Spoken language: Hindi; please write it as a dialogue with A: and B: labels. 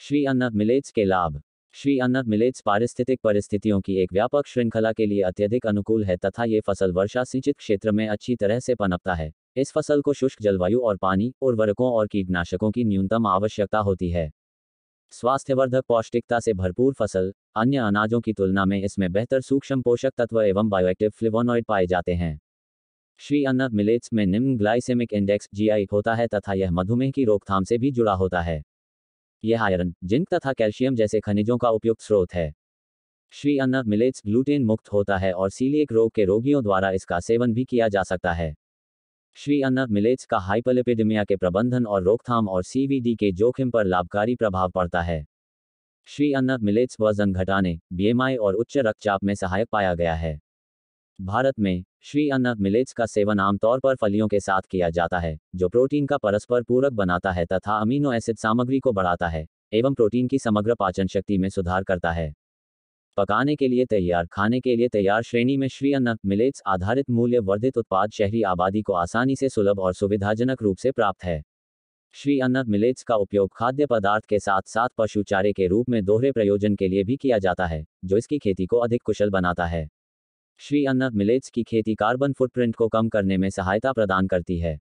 A: श्री अन्न मिलेट्स के लाभ। श्री अन्न मिलेट्स पारिस्थितिक परिस्थितियों की एक व्यापक श्रृंखला के लिए अत्यधिक अनुकूल है तथा ये फ़सल वर्षा सिंचित क्षेत्र में अच्छी तरह से पनपता है। इस फ़सल को शुष्क जलवायु और पानी, उर्वरकों और कीटनाशकों की न्यूनतम आवश्यकता होती है। स्वास्थ्यवर्धक पौष्टिकता से भरपूर फ़सल, अन्य अनाजों की तुलना में इसमें बेहतर सूक्ष्म पोषक तत्व एवं बायोएक्टिव फ्लिवोनॉइड पाए जाते हैं। श्री अन्न मिलेट्स में निम्न ग्लाइसेमिक इंडेक्स जीआई होता है तथा यह मधुमेह की रोकथाम से भी जुड़ा होता है। यह आयरन, जिंक तथा कैल्शियम जैसे खनिजों का उपयुक्त स्रोत है। श्री अन्न मिलेट्स ग्लूटेन मुक्त होता है और सीलिएक रोग के रोगियों द्वारा इसका सेवन भी किया जा सकता है। श्री अन्न मिलेट्स का हाइपलिपिडेमिया के प्रबंधन और रोकथाम और सीवीडी के जोखिम पर लाभकारी प्रभाव पड़ता है। श्री अन्न मिलेट्स वज़न घटाने बीएमआई और उच्च रक्तचाप में सहायक पाया गया है। भारत में श्री अन्न मिलेट्स का सेवन आमतौर पर फलियों के साथ किया जाता है, जो प्रोटीन का परस्पर पूरक बनाता है तथा अमीनो एसिड सामग्री को बढ़ाता है, एवं प्रोटीन की समग्र पाचन शक्ति में सुधार करता है। पकाने के लिए तैयार, खाने के लिए तैयार श्रेणी में श्री अन्न मिलेट्स आधारित मूल्य वर्धित उत्पाद शहरी आबादी को आसानी से सुलभ और सुविधाजनक रूप से प्राप्त है। श्री अन्न मिलेट्स का उपयोग खाद्य पदार्थ के साथ साथ पशु चारे के रूप में दोहरे प्रयोजन के लिए भी किया जाता है, जो इसकी खेती को अधिक कुशल बनाता है। श्री अन्न मिलेट्स की खेती कार्बन फुटप्रिंट को कम करने में सहायता प्रदान करती है।